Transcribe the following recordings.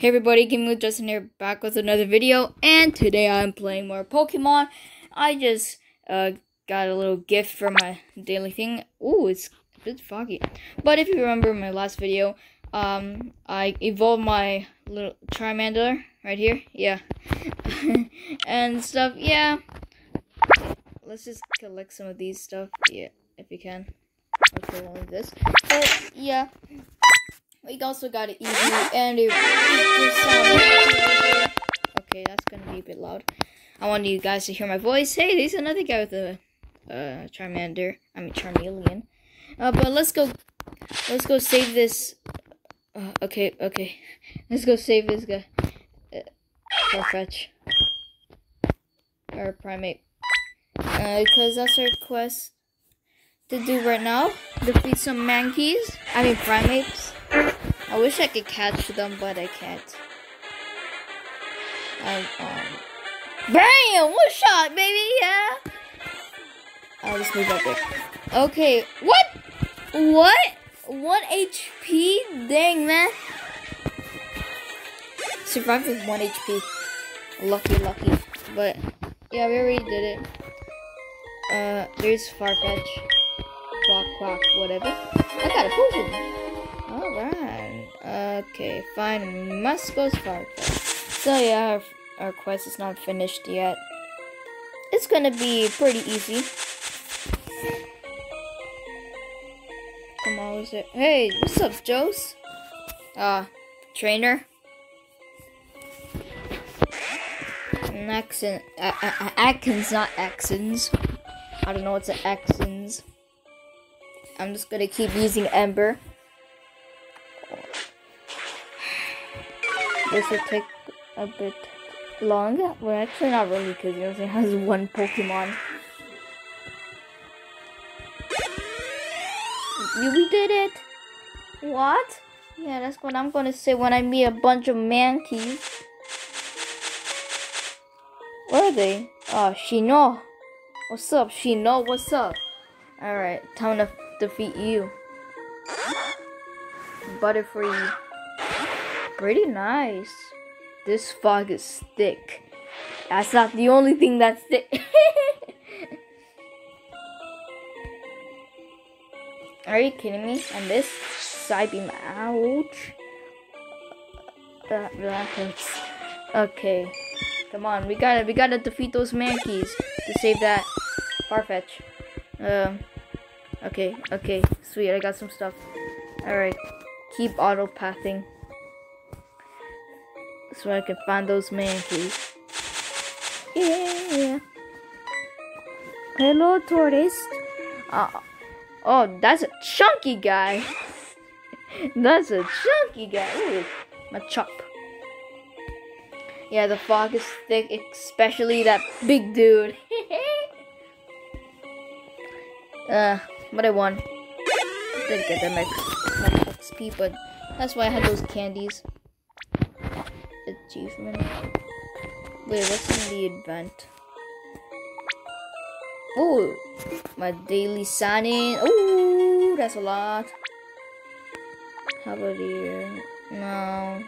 Hey everybody, Gaming with Justin here, back with another video, and today I'm playing more Pokemon. I just uh, got a little gift for my daily thing. Ooh, it's a bit foggy. But if you remember my last video, um, I evolved my little Charmander right here. Yeah. and stuff, yeah. Let's just collect some of these stuff, yeah, if you can. Okay, this. But, yeah. We also got an easy and a Okay, that's gonna be a bit loud. I want you guys to hear my voice. Hey, there's another guy with a uh, Charmander. I mean Charmeleon. Uh, but let's go. Let's go save this. Uh, okay, okay. Let's go save this guy. Uh, Farfetch. Or Primate. Uh, because that's our quest to do right now. Defeat some Mankeys. I mean Primates. I wish I could catch them, but I can't. Um, um, BAM! One shot, baby, yeah! I'll just move up there. Okay, what? What? 1 HP? Dang, man. Survived with 1 HP. Lucky, lucky. But, yeah, we already did it. Uh, there's Farfetch. Quack, quack, whatever. I got a potion. Okay, fine. Must go far. So yeah, our, our quest is not finished yet. It's gonna be pretty easy. Come on, is it? Hey, what's up, Joes? Uh, trainer. Accent, uh, uh, Atkins, not Axons. I don't know what's an Axons. I'm just gonna keep using Ember. This will take a bit long. Well, actually not really because it only has one Pokemon. We did it! What? Yeah, that's what I'm gonna say when I meet a bunch of Mankeys. Where are they? Oh, Shino. What's up, Shino? What's up? Alright, time to defeat you. Butterfree. Pretty nice. This fog is thick. That's not the only thing that's thick. Are you kidding me? And this Psybeam, ouch. That, that hurts. Okay. Come on, we gotta we gotta defeat those mankeys to save that Farfetch. Um Okay, okay, sweet, I got some stuff. Alright. Keep auto pathing so I can find those mankeys. Yeah. Hello, tortoise. Uh, oh, that's a chunky guy. that's a chunky guy. Ooh, my chop. Yeah, the fog is thick, especially that big dude. uh, but I won. Didn't get that much XP, but that's why I had those candies achievement. Wait, what's in the event? Oh, my daily signing. Oh, that's a lot. How about here? No.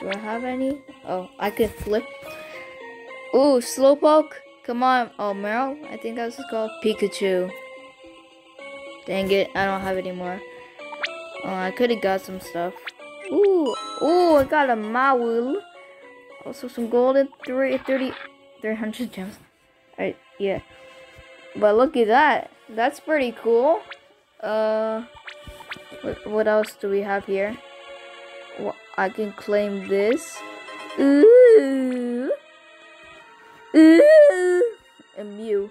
Do I have any? Oh, I can flip. Oh, Slowpoke. Come on. Oh, Meryl. I think that's called Pikachu. Dang it. I don't have any more. Oh, I could have got some stuff. Ooh, ooh, I got a Maul. Also some golden 3, 30, 300 gems. Alright, yeah. But look at that. That's pretty cool. Uh, what, what else do we have here? Well, I can claim this. Ooh. Ooh. A Mew.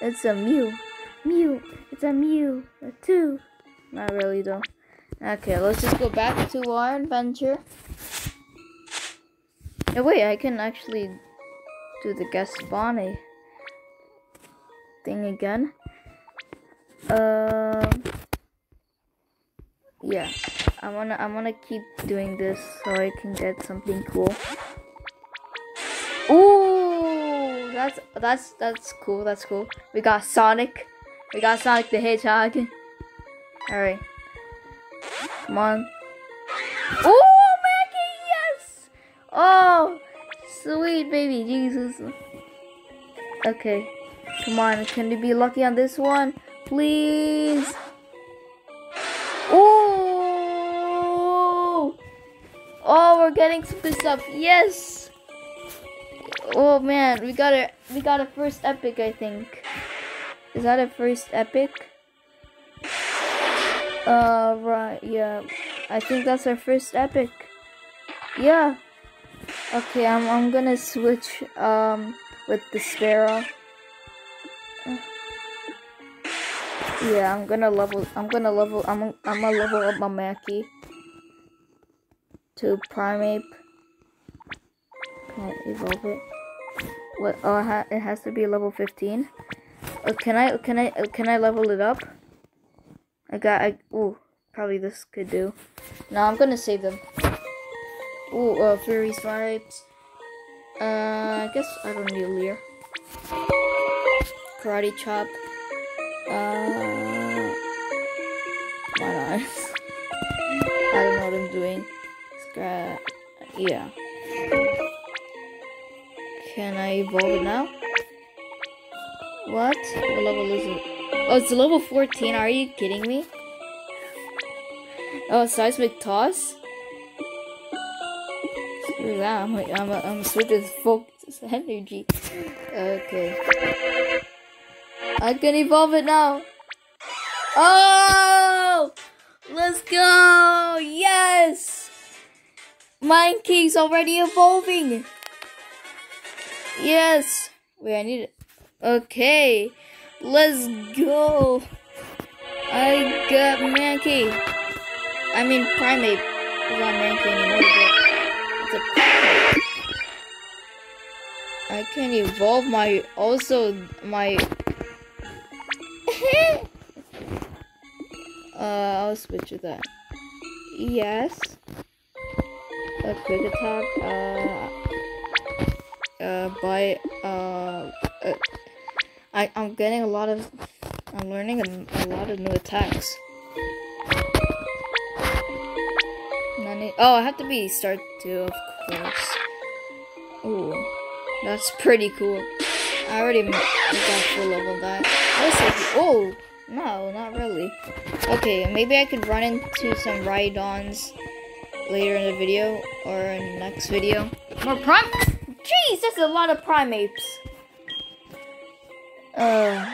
It's a Mew. Mew. It's a Mew. A two. Not really though. Okay, let's just go back to our adventure. Oh wait, I can actually do the guest spawning thing again. Uh, yeah, I wanna I wanna keep doing this so I can get something cool. Ooh, that's that's that's cool. That's cool. We got Sonic. We got Sonic the Hedgehog. All right. Come on. Oh, Mankey, yes! Oh, sweet baby Jesus. Okay, come on. Can you be lucky on this one? Please. Oh! Oh, we're getting some good stuff. Yes! Oh man, we got a we got a first epic, I think. Is that a first epic? Uh, right, yeah. I think that's our first epic. Yeah. Okay, I'm, I'm gonna switch, um, with the sparrow. Yeah, I'm gonna level, I'm gonna level, I'm, I'm gonna level up my Mankey. To Primeape. Can I evolve it? What, oh, it has to be level 15? Uh, can I, can I, uh, can I level it up? I got, I, ooh, probably this could do. No, I'm gonna save them. Ooh, uh, Fury Swipes. Uh, I guess I don't need a Leer. Karate Chop. Uh, why not? I don't know what I'm doing. Scrap. Yeah. Can I evolve it now? What? What level is it? Oh, it's level 14. Are you kidding me? Oh, seismic toss? Screw that. I'm, I'm, a, I'm switch with focus energy. Okay. I can evolve it now. Oh! Let's go! Yes! Mankey's already evolving. Yes. Wait, I need it. Okay. Let's go. I got Mankey. I mean Primate. It's not Mankey anymore, but it's a Primeape. I can evolve my, also my... uh, I'll switch to that. Yes. A quick attack, uh... Uh, by, uh... uh I, I'm getting a lot of, I'm learning a, a lot of new attacks. Oh, I have to be start two, of course. Ooh, that's pretty cool. I already got full level that. Oh, no, not really. Okay, maybe I could run into some Rhydons later in the video or in the next video. More prime. Jeez, that's a lot of Primeapes. Uh,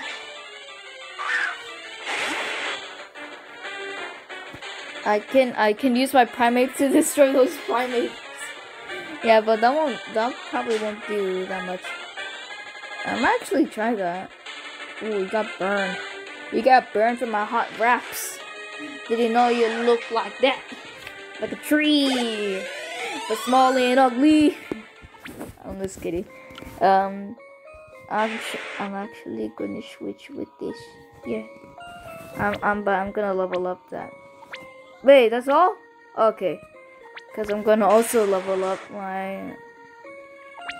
I can I can use my Primeape to destroy those primates. Yeah, but that won't that probably won't do that much. I'm actually try that. Ooh, you got burned. You got burned from my hot wraps. Did you know you look like that. Like a tree. But small and ugly. I'm just kidding. Um I'm I'm actually gonna switch with this. Yeah. I'm I'm but I'm gonna level up that. Wait, that's all? Okay. Cause I'm gonna also level up my.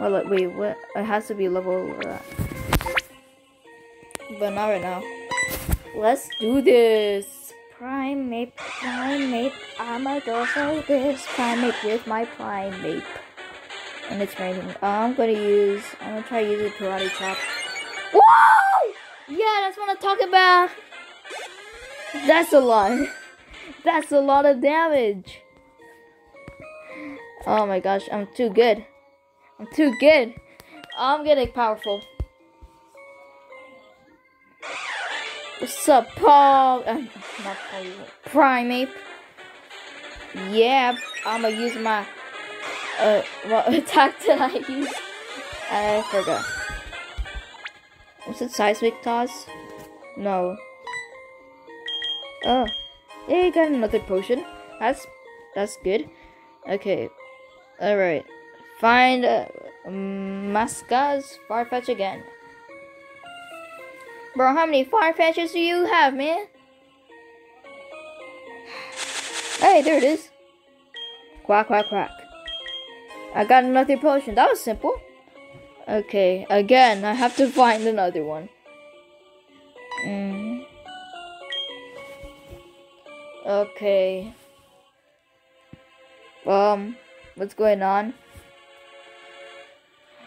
Well, wait, what? It has to be level. Uh, but not right now. Let's do this. Primeape, Primeape. I'ma go for this Primeape with my Primeape and it's raining. Uh, I'm gonna use, I'm gonna try using Karate Chop. Whoa! Yeah, that's what I'm talking about. That's a lot. That's a lot of damage. Oh my gosh, I'm too good. I'm too good. I'm getting powerful. What's up, Paul? Uh, not Paul. Primeape. Yeah, I'm gonna use my uh, what attack did I use? I forgot. Was it seismic toss? No. Oh, yeah, you got another potion. That's that's good. Okay, all right. Find uh, Mascaz Farfetch again. Bro, how many Farfetches do you have, man? Hey, there it is. Quack, quack, quack. I got another potion. That was simple. Okay, again, I have to find another one. Mm. Okay. Um, what's going on?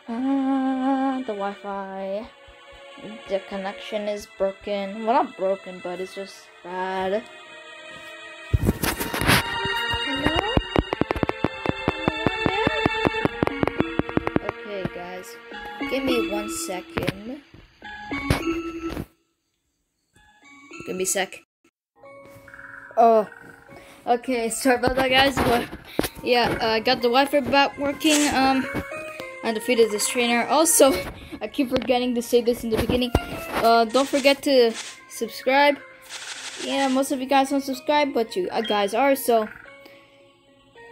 Uh, the Wi-Fi. The connection is broken. Well, not broken, but it's just bad. Give me one second. Give me a sec. Oh. Okay, sorry about that, guys. But yeah, I uh, got the Wi-Fi back working. Um, I defeated this trainer. Also, I keep forgetting to say this in the beginning. Uh, don't forget to subscribe. Yeah, most of you guys don't subscribe, but you uh, guys are. So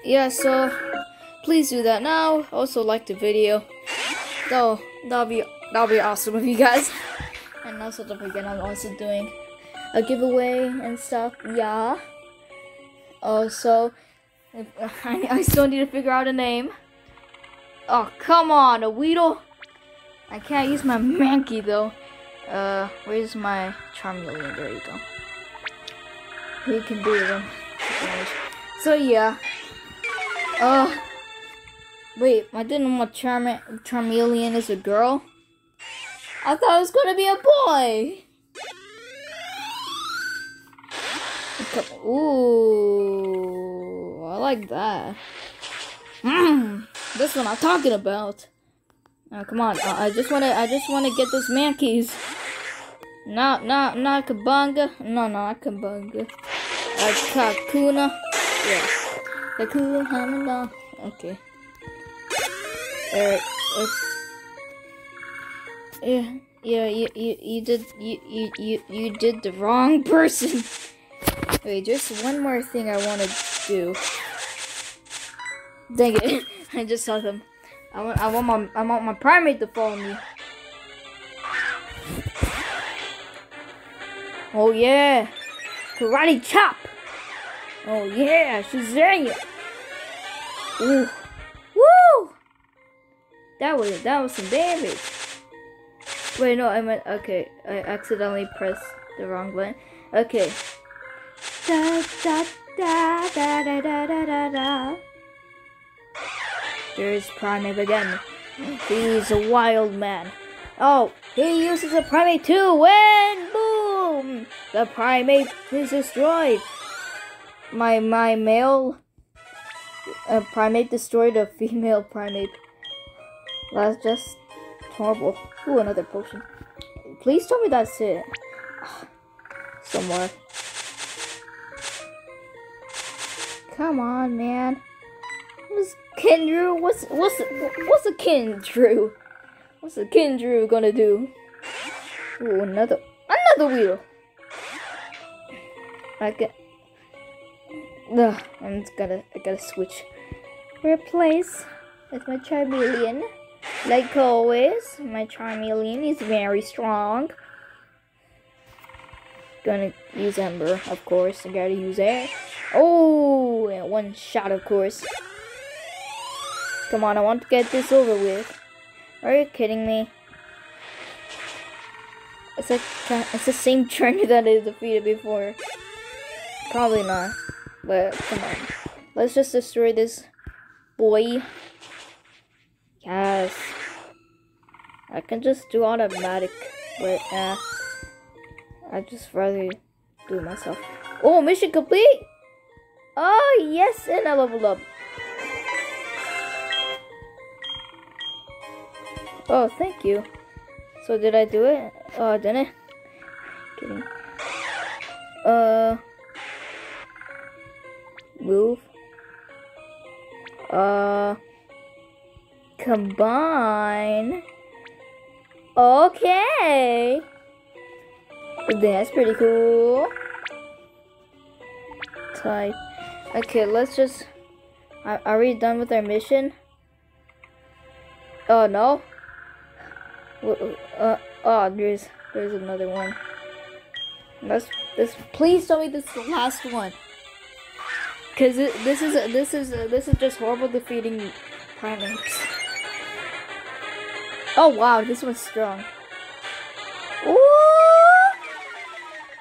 yeah, so please do that now. Also, like the video. So that'll be that'll be awesome of you guys. And also, don't forget, I'm also doing a giveaway and stuff. Yeah. Also, I, I still need to figure out a name. Oh, come on, a Weedle. I can't use my Mankey, though. Uh, where's my Charmeleon? There you go. Who can do them? So, yeah. Oh. Wait, I didn't know my Charm Charmeleon is a girl. I thought it was gonna be a boy. Ooh, I like that. Mmm, this one I'm talking about. Oh, come on. Uh, I just wanna, I just wanna get those Mankeys. Not, not, not Kabunga. No, no, not Kabunga. Uh, Kakuna. Yes. Kakuna, Okay. Alright. Yeah, yeah, you, you, you did, you, you, you, you did the wrong person. Wait, just one more thing I want to do. Dang it! I just saw them. I want, I want my, I want my Primeape to follow me. Oh yeah, karate chop. Oh yeah, Shazam! Ooh! That was that was some damage. Wait, no, I meant okay. I accidentally pressed the wrong button. Okay. Da da da da da da da da. da. There's Primate again. He's a wild man. Oh, he uses a primate too, and boom! The primate is destroyed. My my male uh, primate destroyed a female primate. That's just horrible. Ooh, another potion. Please tell me that's it. Somewhere. Come on, man. What's Kendrew? What's what's what's a Kendrew? What's a Kendrew gonna do? Ooh, another another wheel. I get. Ugh, I'm just gotta I gotta switch. Replace with my Charmeleon. Like always, my Charmeleon is very strong. Gonna use Ember, of course. I gotta use air. Oh, and one shot, of course. Come on, I want to get this over with. Are you kidding me? It's like it's the same trainer that I defeated before. Probably not, but come on. Let's just destroy this boy. Yes. I can just do automatic, but uh, I just rather do it myself. Oh, mission complete! Oh, yes, and I leveled up. Oh, thank you. So did I do it? Oh, didn't I? Kidding. Uh, move. Uh, combine. Okay. That's pretty cool. Type. Okay, let's just... Are, we done with our mission? Oh, no? Uh, oh, there's there's another one. Let's this. Please tell me this is the last one. Cause this is this is this is just horrible defeating primates. Oh wow, this one's strong. Ooh!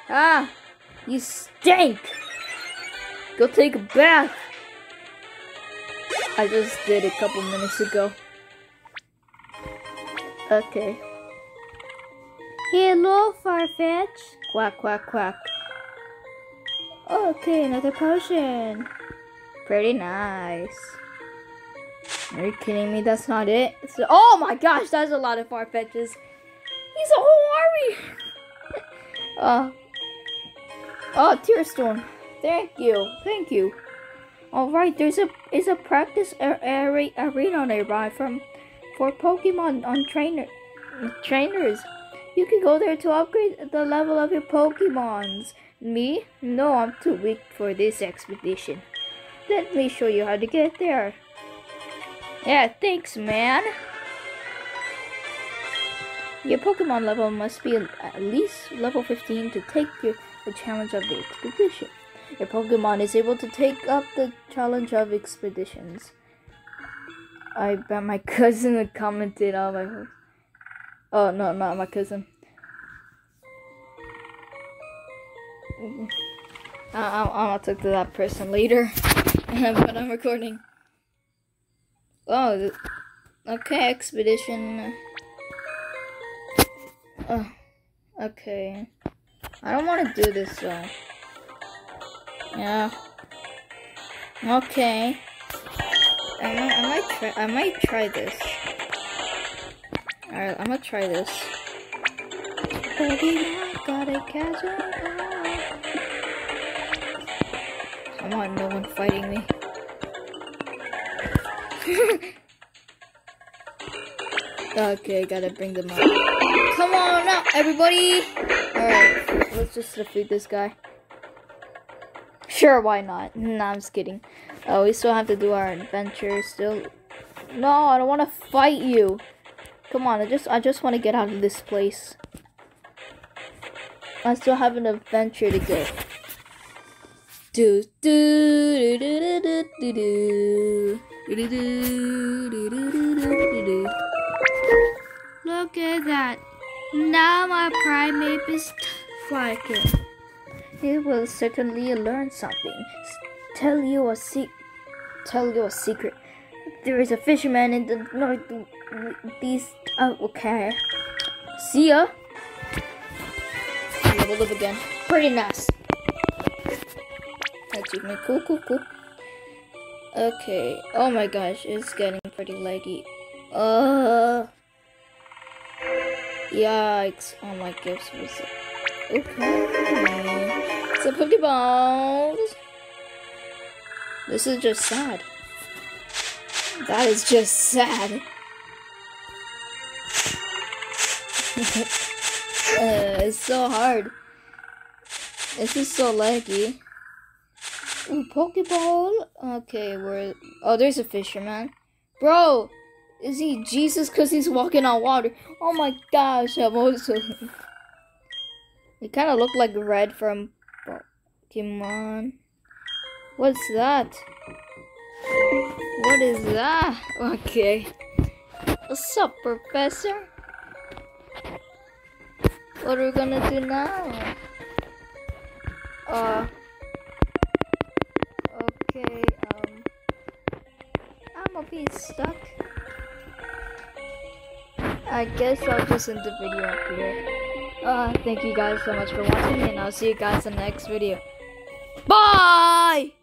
Ah, you stink. Go take a bath. I just did a couple minutes ago. Okay. Hello, Farfetch. Quack, quack, quack. Okay, another potion. Pretty nice. Are you kidding me? That's not it. So, oh my gosh, that's a lot of Farfetches. He's a whole army. uh, oh, tear. Thank you. Thank you. Alright, there's a is a practice arena nearby from for Pokemon on trainer trainers. You can go there to upgrade the level of your Pokemons. Me? No, I'm too weak for this expedition. Let me show you how to get there. Yeah, thanks, man. Your Pokemon level must be at least level 15 to take your, the challenge of the expedition. Your Pokemon is able to take up the challenge of expeditions. I bet my cousin commented on my. Oh, no, not my cousin. I'll, I'll talk to that person later, but I'm recording. Oh, okay, expedition. Oh, okay. I don't want to do this though. Yeah. Okay. I might, I might try. I might try this. All right, I'm gonna try this. Baby, got a Come on, no one fighting me. okay, gotta bring them up. Come on now, everybody! Alright, let's just defeat this guy. Sure, why not? Nah, I'm just kidding. Oh, we still have to do our adventure still. No, I don't want to fight you. Come on, I just I just want to get out of this place. I still have an adventure to go. Do do do do do do do Look at that. Now my Primeape is flying. He will certainly learn something. Tell you a se- tell you a secret. There is a fisherman in the northeast. Oh, okay. See ya. Level up again. Pretty nice. Achievement. Cool, cool, cool. Okay. Oh my gosh, it's getting pretty laggy. Uh. Yikes. Oh my gosh? Okay. Some Pokeballs. This is just sad. That is just sad. uh, it's so hard. This is so laggy. Pokeball. Okay, where? Oh, there's a fisherman. Bro, is he Jesus? Cause he's walking on water. Oh my gosh, I'm also. He kind of looked like Red from Pokemon. What's that? What is that? Okay. What's up, Professor? What are we gonna do now? Uh. Okay, um. I'm a bit stuck. I guess I'll just end the video up here. Uh, thank you guys so much for watching, and I'll see you guys in the next video. Bye!